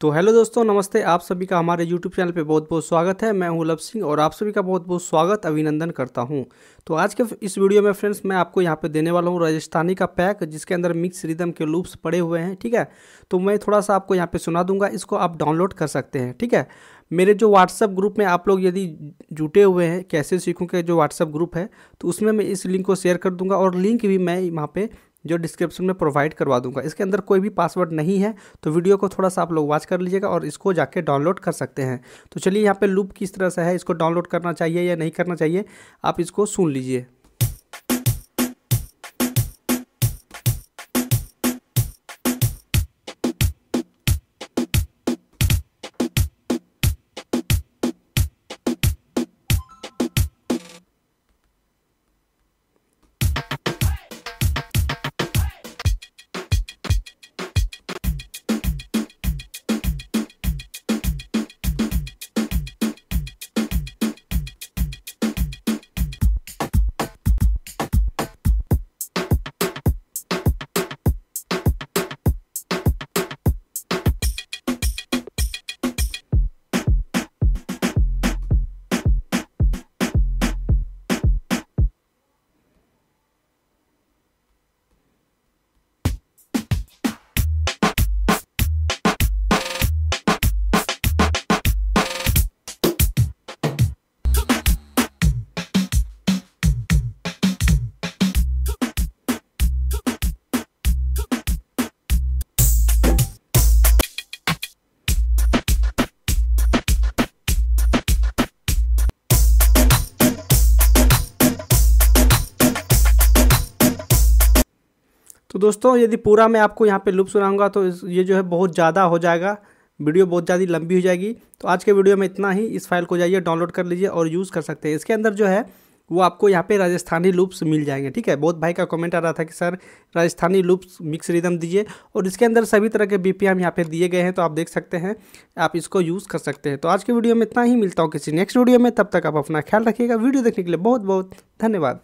तो हेलो दोस्तों, नमस्ते आप सभी का हमारे यूट्यूब चैनल पे बहुत बहुत स्वागत है। मैं हूँ लव सिंह और आप सभी का बहुत बहुत स्वागत, अभिनंदन करता हूँ। तो आज के इस वीडियो में फ्रेंड्स, मैं आपको यहाँ पे देने वाला हूँ राजस्थानी का पैक, जिसके अंदर मिक्स रिदम के लूप्स पड़े हुए हैं, ठीक है? तो मैं थोड़ा सा आपको यहाँ पर सुना दूँगा, इसको आप डाउनलोड कर सकते हैं, ठीक है? मेरे जो व्हाट्सअप ग्रुप में आप लोग यदि जुटे हुए हैं, कैसे सीखूँ के जो व्हाट्सअप ग्रुप है तो उसमें मैं इस लिंक को शेयर कर दूँगा और लिंक भी मैं वहाँ पे जो डिस्क्रिप्शन में प्रोवाइड करवा दूँगा। इसके अंदर कोई भी पासवर्ड नहीं है तो वीडियो को थोड़ा सा आप लोग वॉच कर लीजिएगा और इसको जाके डाउनलोड कर सकते हैं। तो चलिए यहाँ पे लूप किस तरह से है, इसको डाउनलोड करना चाहिए या नहीं करना चाहिए, आप इसको सुन लीजिए। तो दोस्तों, यदि पूरा मैं आपको यहाँ पे लूप सुनाऊँगा तो ये जो है बहुत ज़्यादा हो जाएगा। वीडियो बहुत ज़्यादा लंबी हो जाएगी। तो आज के वीडियो में इतना ही। इस फ़ाइल को जाइए, डाउनलोड कर लीजिए और यूज़ कर सकते हैं। इसके अंदर जो है, वो आपको यहाँ पे राजस्थानी लूप्स मिल जाएँगे, ठीक है? बहुत भाई का कमेंट आ रहा था कि, sir, Rajasthani loops mix rhythm दीजिए। और इसके अंदर सभी तरह के बी पी एम यहाँ पे दिए गए हैं तो आप देख सकते हैं, आप इसको यूज़ कर सकते हैं। तो आज के वीडियो में इतना ही। मिलता हूँ किसी नेक्स्ट वीडियो में। तब तक आप अपना ख्याल रखिएगा। वीडियो देखने के लिए बहुत बहुत धन्यवाद।